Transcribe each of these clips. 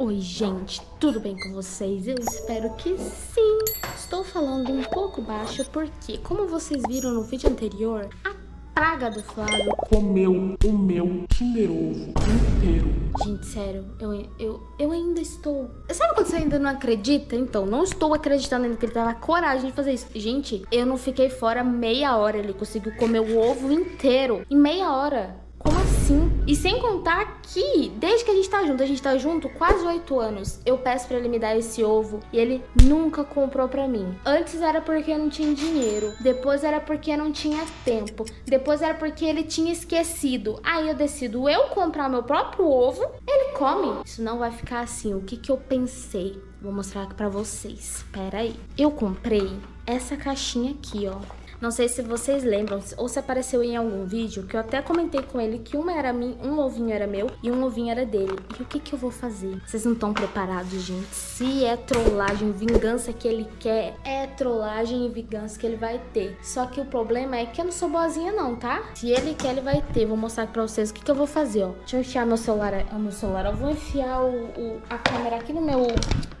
Oi, gente, tudo bem com vocês? Eu espero que sim. Estou falando um pouco baixo porque, como vocês viram no vídeo anterior, a praga do Flávio comeu o meu Kinder Ovo inteiro. Gente, sério, eu, eu, eu ainda estou. Sabe quando você ainda não acredita? Então, não estou acreditando ainda que ele tava coragem de fazer isso. Gente, eu não fiquei fora meia hora. Ele conseguiu comer o ovo inteiro em meia hora. Assim? E sem contar que, desde que a gente tá junto, a gente tá junto quase oito anos, eu peço pra ele me dar esse ovo e ele nunca comprou pra mim. Antes era porque não tinha dinheiro, depois era porque não tinha tempo, depois era porque ele tinha esquecido. Aí eu decido eu comprar meu próprio ovo, ele come. Isso não vai ficar assim. O que que eu pensei? Vou mostrar aqui pra vocês. Pera aí. Eu comprei essa caixinha aqui, ó. Não sei se vocês lembram ou se apareceu em algum vídeo que eu até comentei com ele que uma era mim, um ovinho era meu e um ovinho era dele. E o que que eu vou fazer? Vocês não estão preparados, gente? Se é trollagem, vingança que ele quer, é trollagem e vingança que ele vai ter. Só que o problema é que eu não sou boazinha não, tá? Se ele quer, ele vai ter. Vou mostrar pra vocês o que que eu vou fazer, ó. Deixa eu enfiar meu celular, o meu celular. Eu vvou enfiar o, o, a câmera aqui no meu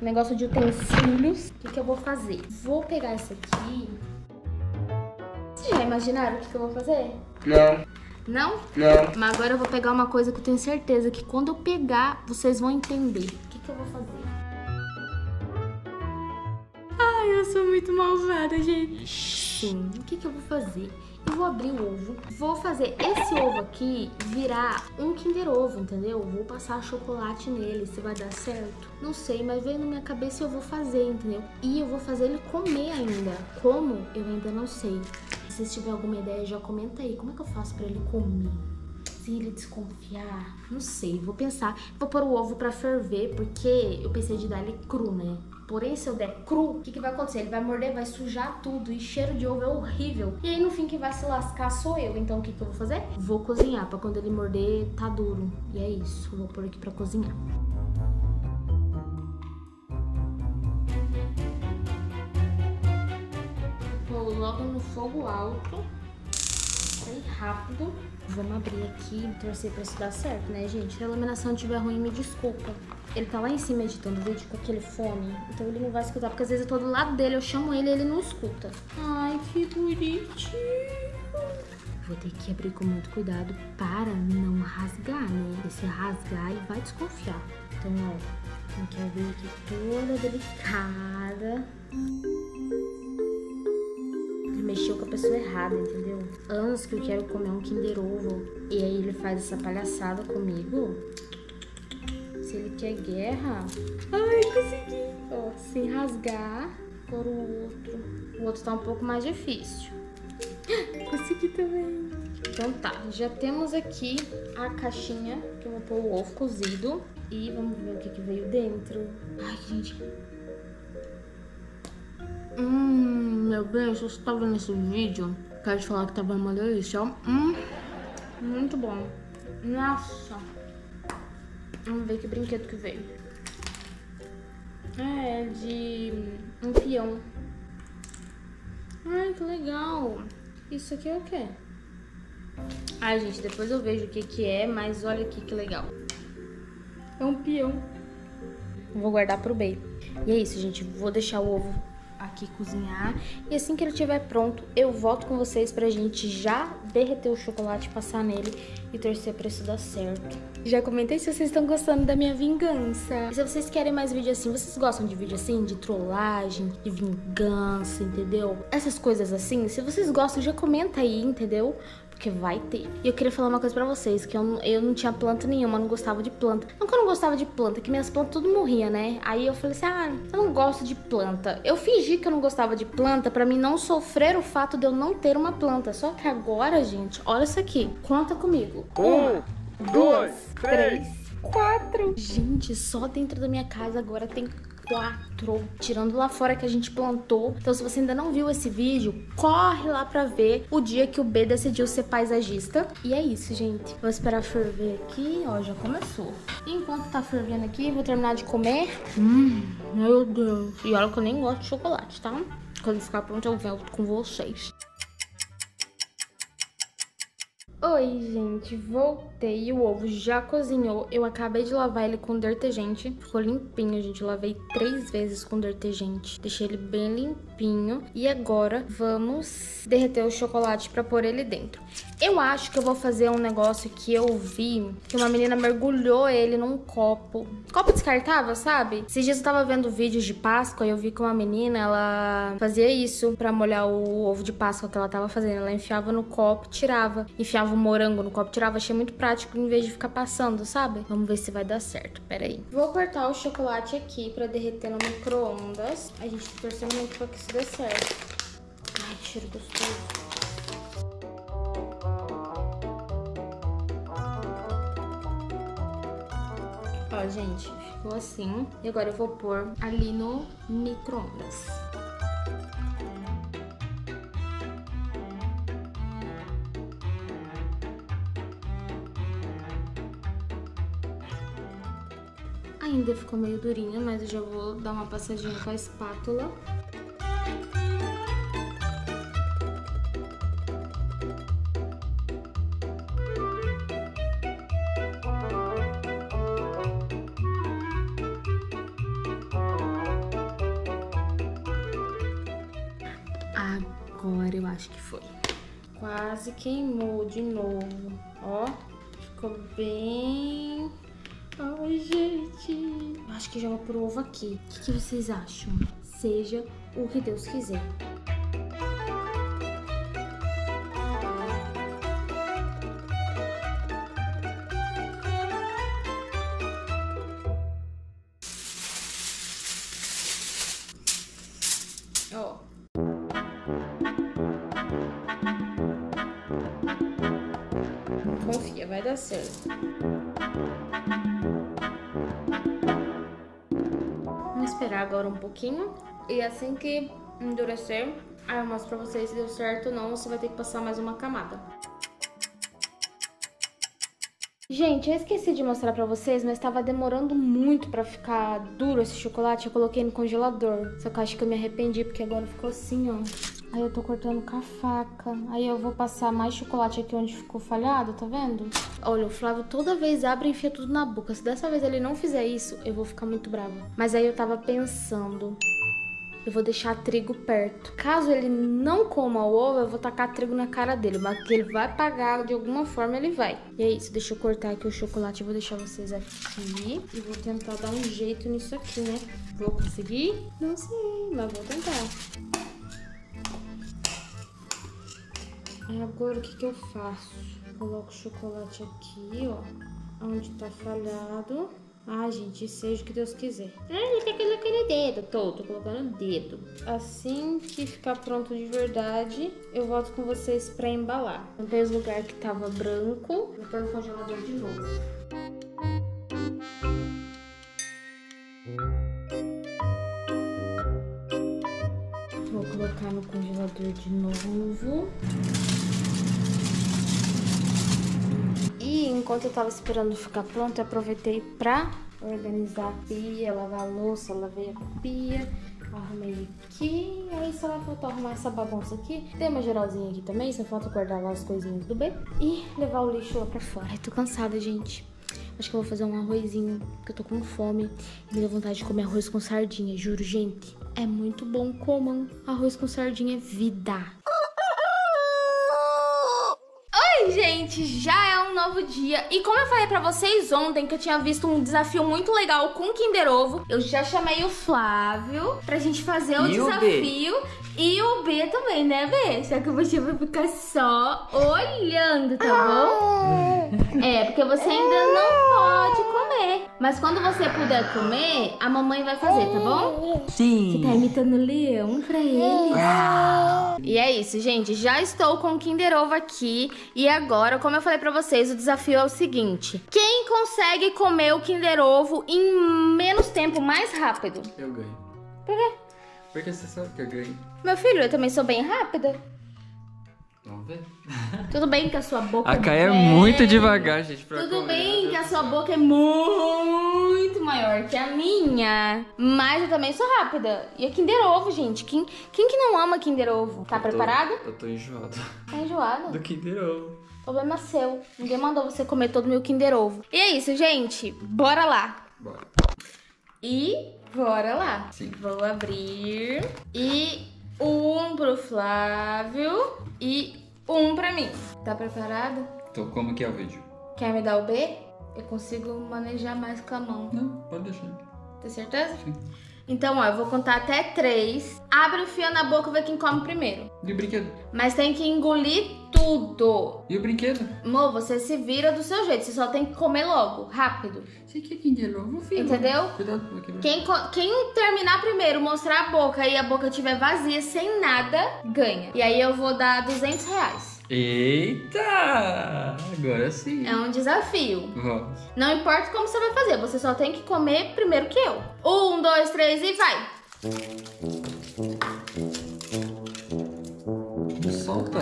negócio de utensílios. O que que eu vou fazer? Vou pegar esse aqui já imaginaram o que, que eu vou fazer? Não. Não? Não. Mas agora eu vou pegar uma coisa que eu tenho certeza que quando eu pegar, vocês vão entender. O que, que eu vou fazer? Ai, eu sou muito malvada, gente. Sim, o que, que eu vou fazer? Eu vou abrir o ovo, vou fazer esse ovo aqui virar um Kinder Ovo, entendeu? Vou passar chocolate nele, se vai dar certo. Não sei, mas veio na minha cabeça e eu vou fazer, entendeu? E eu vou fazer ele comer ainda. Como? Eu ainda não sei vocês tiverem alguma ideia, já comenta aí. Como é que eu faço para ele comer? Se ele desconfiar, não sei, vou pensar. Vou pôr o ovo para ferver, porque eu pensei de dar ele cru, né? Porém, se eu der cru, o que, que vai acontecer? Ele vai morder, vai sujar tudo e cheiro de ovo é horrível. E aí, no fim, quem vai se lascar sou eu. Então, o que, que eu vou fazer? Vou cozinhar, pra quando ele morder, tá duro. E é isso, vou pôr aqui pra cozinhar. Logo no fogo alto, bem rápido. Vamos abrir aqui e torcer pra isso dar certo, né, gente? Se a iluminação estiver ruim, me desculpa. Ele tá lá em cima editando o vídeo com aquele fone, então ele não vai escutar, porque às vezes eu tô do lado dele, eu chamo ele e ele não escuta. Ai, que bonitinho. Vou ter que abrir com muito cuidado para não rasgar, né? Porque se rasgar, ele vai desconfiar. Então, ó, tem que abrir aqui toda delicada mexeu com a pessoa errada, entendeu? Anos que eu quero comer um Kinder Ovo e aí ele faz essa palhaçada comigo. Se ele quer guerra. Ai, consegui! Ó, sem rasgar. Por o outro. O outro tá um pouco mais difícil. Consegui também. Então tá, já temos aqui a caixinha que eu vou pôr o ovo cozido. E vamos ver o que, que veio dentro. Ai, gente. Hum, meu bem, se você tá vendo esse vídeo, quero te falar que tava uma delícia, ó. Hum, muito bom. Nossa. Vamos ver que brinquedo que veio. É, de um peão. Ai, que legal. Isso aqui é o quê? Ai, gente, depois eu vejo o que que é, mas olha aqui que legal. É um peão. Vou guardar pro bem. E é isso, gente. Vou deixar o ovo aqui cozinhar. E assim que ele estiver pronto, eu volto com vocês pra gente já derreter o chocolate, passar nele e torcer pra isso dar certo. Já comentei se vocês estão gostando da minha vingança. E se vocês querem mais vídeo assim, vocês gostam de vídeo assim? De trollagem, de vingança, entendeu? Essas coisas assim, se vocês gostam, já comenta aí, entendeu? Porque vai ter. E eu queria falar uma coisa pra vocês, que eu, eu não tinha planta nenhuma, não gostava de planta. Não que eu não gostava de planta, que minhas plantas tudo morria, né? Aí eu falei assim, ah, eu não gosto de planta. Eu fingi que eu não gostava de planta para mim não sofrer o fato de eu não ter uma planta. Só que agora, gente, olha isso aqui. Conta comigo. Um, duas, três, quatro. Gente, só dentro da minha casa agora tem quatro, tirando lá fora que a gente plantou. Então, se você ainda não viu esse vídeo, corre lá pra ver o dia que o B decidiu ser paisagista. E é isso, gente. Vou esperar ferver aqui, ó, já começou. enquanto tá fervendo aqui, vou terminar de comer. Hum, meu Deus. E olha que eu nem gosto de chocolate, tá? Quando ficar pronto, eu volto com vocês. Oi, gente, voltei. O ovo já cozinhou. Eu acabei de lavar ele com detergente. Ficou limpinho, gente. Lavei três vezes com detergente. Deixei ele bem limpinho. E agora vamos derreter o chocolate pra pôr ele dentro. Eu acho que eu vou fazer um negócio que eu vi que uma menina mergulhou ele num copo. Copo descartável, sabe? Esses dias eu tava vendo vídeos de Páscoa e eu vi que uma menina, ela fazia isso pra molhar o ovo de Páscoa que ela tava fazendo. Ela enfiava no copo, tirava. Enfiava o morango no copo, tirava. Achei muito prático em vez de ficar passando, sabe? Vamos ver se vai dar certo. Pera aí. Vou cortar o chocolate aqui pra derreter no micro-ondas. A gente torcendo muito pra que isso dê certo. Ai, cheiro gostoso. Ó, gente, ficou assim. E agora eu vou pôr ali no micro-ondas. Ainda ficou meio durinha, mas eu já vou dar uma passadinha com a espátula. Agora eu acho que foi. Quase queimou de novo. Ó, ficou bem... Ai, gente. Acho que já vou pro ovo aqui. O que, que vocês acham? Seja o que Deus quiser. Vamos esperar agora um pouquinho. E assim que endurecer, aí eu mostro pra vocês se deu certo ou não. Você vai ter que passar mais uma camada. Gente, eu esqueci de mostrar pra vocês, mas tava demorando muito pra ficar duro esse chocolate. Eu coloquei no congelador. Só que eu acho que eu me arrependi, porque agora ficou assim, ó. Aí eu tô cortando com a faca. Aí eu vou passar mais chocolate aqui onde ficou falhado, tá vendo? Olha, o Flávio toda vez abre e enfia tudo na boca. Se dessa vez ele não fizer isso, eu vou ficar muito brava. Mas aí eu tava pensando... Eu vou deixar trigo perto. Caso ele não coma o ovo, eu vou tacar trigo na cara dele. Mas que ele vai pagar de alguma forma, ele vai. E é isso, deixa eu cortar aqui o chocolate. Eu vou deixar vocês aqui. E vou tentar dar um jeito nisso aqui, né? Vou conseguir? Não sei, mas vou tentar. Aí agora o que que eu faço? Coloco o chocolate aqui, ó. Onde tá falhado. Ah, gente, seja o que Deus quiser. Ah, ele tá colocando o dedo. Tô, tô colocando o dedo. Assim que ficar pronto de verdade, eu volto com vocês pra embalar. Tampei os lugar que tava branco. Vou pôr no congelador de novo. Colocar no congelador de novo. E enquanto eu tava esperando ficar pronto, eu aproveitei pra organizar a pia, lavar a louça, lavei a pia, arrumei aqui. Aí só vai faltar arrumar essa bagunça aqui. Dei uma geralzinha aqui também, só falta guardar lá as coisinhas do B. E levar o lixo lá pra fora. Ai, tô cansada, gente. Acho que eu vou fazer um arrozinho, porque eu tô com fome. E me deu vontade de comer arroz com sardinha, juro, gente. É muito bom, comam. Arroz com sardinha é vida. Oi, gente, já é um novo dia. E como eu falei pra vocês ontem que eu tinha visto um desafio muito legal com Kinder Ovo, eu já chamei o Flávio pra gente fazer o E o desafio. E o B também, né, B? Só que você vai ficar só olhando, tá bom? É, porque você ainda não pode comer. Mas quando você puder comer, a mamãe vai fazer, tá bom? Você Sim. tá imitando o leão pra ele. E é isso, gente. Já estou com o Kinder Ovo aqui. E agora, como eu falei pra vocês, o desafio é o seguinte: quem consegue comer o Kinder Ovo em menos tempo, mais rápido? Eu ganho. Por quê? Porque você sabe que eu ganho. Meu filho, eu também sou bem rápida. Vamos ver. Tudo bem que a sua boca A é bem- muito devagar, gente. Pra Tudo comer. bem que a sua boca é muito maior que a minha. Mas eu também sou rápida. E é Kinder Ovo, gente. Quem, quem que não ama Kinder Ovo? Tá Eu tô- preparado? Eu tô enjoado. Tá enjoado? Do Kinder Ovo. Problema seu. Ninguém mandou você comer todo o meu Kinder Ovo. E é isso, gente. Bora lá. Bora. E bora lá. Sim. Vou abrir. E um pro Flávio e um pra mim. Tá preparado? Então, como que é o vídeo? Quer me dar o B? Eu consigo manejar mais com a mão. Não, pode deixar. Tem certeza? Sim. Então, ó, eu vou contar até três. Abre o fio na boca e vê quem come primeiro. E o brinquedo? Mas tem que engolir tudo. E o brinquedo? Mo, você se vira do seu jeito. Você só tem que comer logo, rápido. Você quer Kinder Ovo, filho? Entendeu? Cuidado. Quem, quem terminar primeiro, mostrar a boca e a boca estiver vazia, sem nada, ganha. E aí eu vou dar 200 reais. Eita! Agora sim. É um desafio. Vamos. Não importa como você vai fazer, você só tem que comer primeiro que eu. Um, dois, três e vai. Solta.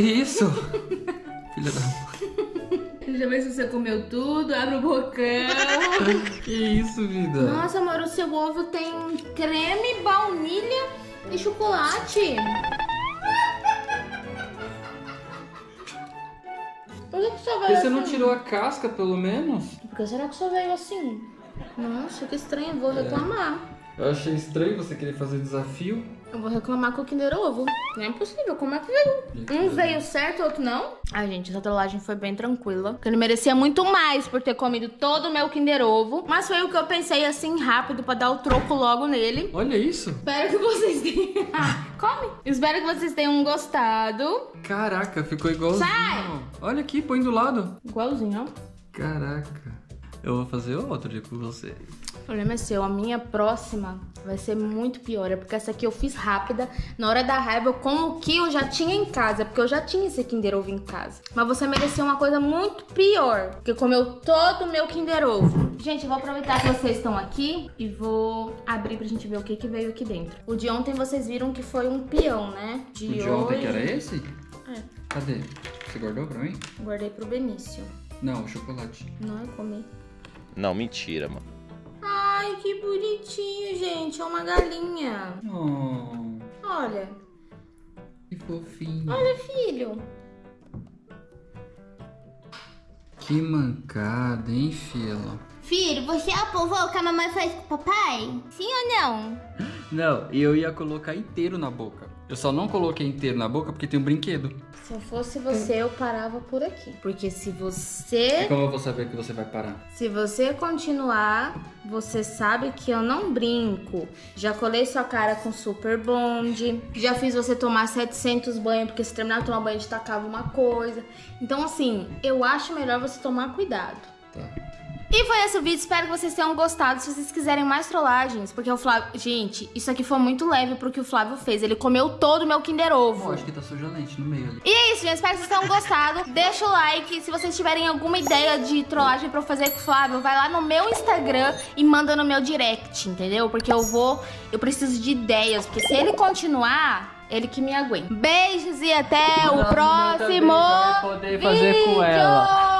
Que isso? Filha da... Eu ver se você comeu tudo. Abre o bocão. Que isso, vida? Nossa, amor, o seu ovo tem creme, baunilha e chocolate. Por que, que só veio que você não assim? tirou a casca, pelo menos? Por que será que só veio assim? Nossa, que estranho. Eu vou reclamar. Eu achei estranho você querer fazer desafio. Eu vou reclamar com o Kinder Ovo. Não é impossível. Como é que veio? Um veio certo, outro não? Ai, gente, essa trollagem foi bem tranquila. Porque ele merecia muito mais por ter comido todo o meu Kinder Ovo. Mas foi o que eu pensei assim rápido pra dar o troco logo nele. Olha isso. Espero que vocês tenham. Ah, Come! Espero que vocês tenham gostado. Caraca, ficou igualzinho. Sai! Olha aqui, põe do lado. Igualzinho, ó. Caraca. Eu vou fazer outro dia com você. O problema é seu. A minha próxima vai ser muito pior. É porque essa aqui eu fiz rápida. Na hora da raiva, eu como o que eu já tinha em casa. Porque eu já tinha esse Kinder Ovo em casa. Mas você merecia uma coisa muito pior. Porque comeu todo o meu Kinder Ovo. Gente, eu vou aproveitar que vocês estão aqui e vou abrir pra gente ver o que, que veio aqui dentro. O de ontem vocês viram que foi um peão, né? O de ontem que era esse? É. Cadê? Você guardou pra mim? Guardei pro Benício. Não, o chocolate. Não, eu comi. Não, mentira, mano. Ai, que bonitinho, gente. É uma galinha. Oh, Olha. que fofinho. Olha, filho. Que mancada, hein, fila? Filho, você aprovou o que a mamãe fez com o papai? Sim ou não? Não, eu ia colocar inteiro na boca. Eu só não coloquei inteiro na boca porque tem um brinquedo. Se eu fosse você, eu parava por aqui. Porque se E você. como eu vou saber que você vai parar? Se você continuar, você sabe que eu não brinco. Já colei sua cara com super bond. Já fiz você tomar 700 banhos, porque se terminar de tomar banho, a gente tacava uma coisa. Então, assim, eu acho melhor você tomar cuidado. Tá. E foi esse o vídeo, espero que vocês tenham gostado. Se vocês quiserem mais trollagens, porque o Flávio. Gente, isso aqui foi muito leve pro que o Flávio fez. Ele comeu todo o meu Kinder Ovo. Pô, acho que tá suja a lente no meio ali. E é isso, gente. Espero que vocês tenham gostado. Deixa o like. Se vocês tiverem alguma ideia de trollagem pra eu fazer com o Flávio, vai lá no meu Instagram e manda no meu direct, entendeu? Porque eu vou. Eu preciso de ideias. Porque se ele continuar, ele que me aguenta. Beijos e até o próximo. vai poder fazer com ela.